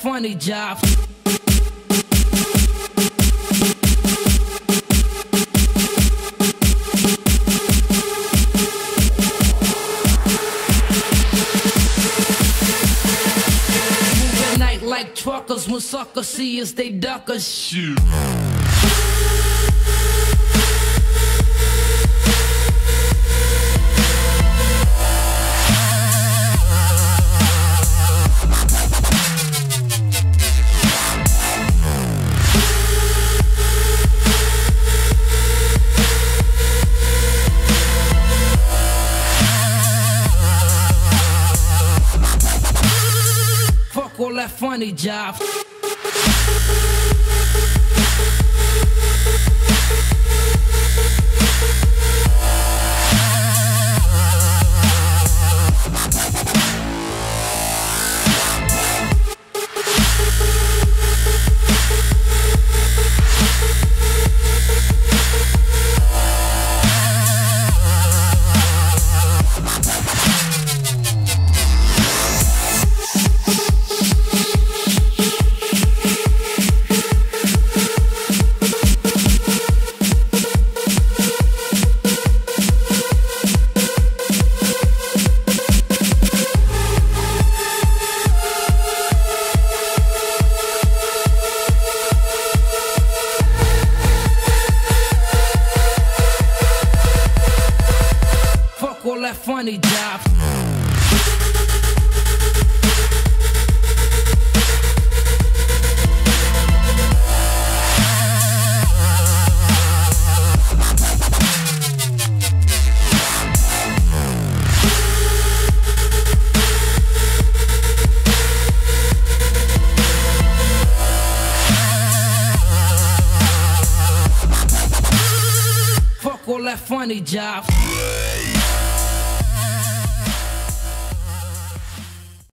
funny job. Move at night like truckers when suckers see us, they duck us. Shoot. Funny job. Fuck all that funny job.